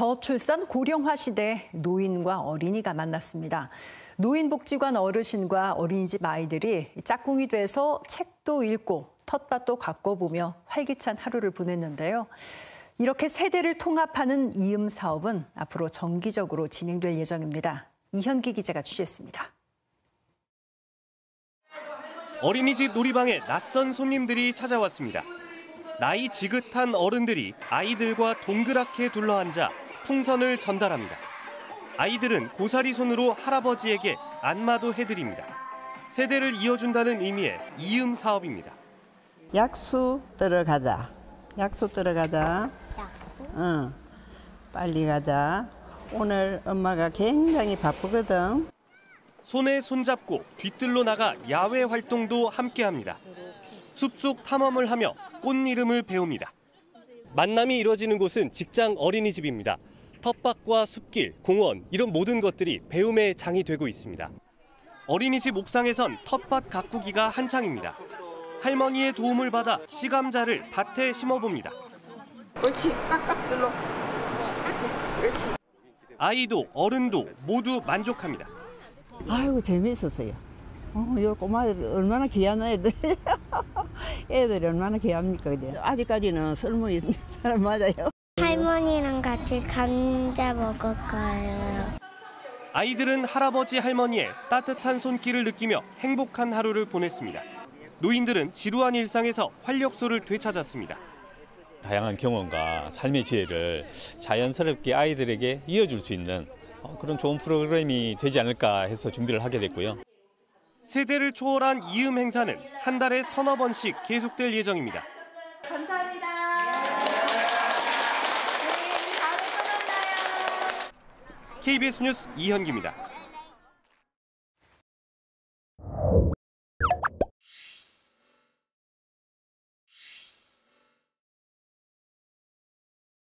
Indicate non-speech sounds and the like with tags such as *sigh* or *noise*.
저출산 고령화 시대 노인과 어린이가 만났습니다. 노인복지관 어르신과 어린이집 아이들이 짝꿍이 돼서 책도 읽고 텃밭도 가꿔보며 활기찬 하루를 보냈는데요. 이렇게 세대를 통합하는 이음 사업은 앞으로 정기적으로 진행될 예정입니다. 이현기 기자가 취재했습니다. 어린이집 놀이방에 낯선 손님들이 찾아왔습니다. 나이 지긋한 어른들이 아이들과 동그랗게 둘러앉아 풍선을 전달합니다. 아이들은 고사리 손으로 할아버지에게 안마도 해드립니다. 세대를 이어준다는 의미의 이음 사업입니다. 약수 들어가자. 약수 들어가자. 약수? 응. 빨리 가자. 오늘 엄마가 굉장히 바쁘거든. 손에 손잡고 뒤뜰로 나가 야외 활동도 함께합니다. 숲속 탐험을 하며 꽃 이름을 배웁니다. 만남이 이루어지는 곳은 직장 어린이집입니다. 텃밭과 숲길, 공원 이런 모든 것들이 배움의 장이 되고 있습니다. 어린이집 옥상에선 텃밭 가꾸기가 한창입니다. 할머니의 도움을 받아 시감자를 밭에 심어봅니다. 옳지. 깍깍 눌러. 옳지. 옳지. 아이도 어른도 모두 만족합니다. 아이고 재밌었어요. 어, 요 꼬마 애들 얼마나 귀한 애들. *laughs* 애들이 얼마나 귀합니까, 그죠? 아직까지는 있는 사람 맞아요. 할머니랑 같이 감자 먹을 거예요. 아이들은 할아버지 할머니의 따뜻한 손길을 느끼며 행복한 하루를 보냈습니다. 노인들은 지루한 일상에서 활력소를 되찾았습니다. 다양한 경험과 삶의 지혜를 자연스럽게 아이들에게 이어줄 수 있는 어, 그런 좋은 프로그램이 되지 않을까 해서 준비를 하게 됐고요. 세대를 초월한 이음 행사는 한 달에 서너 번씩 계속될 예정입니다. 우리 다음에 또 만나요. KBS 뉴스 이현기입니다.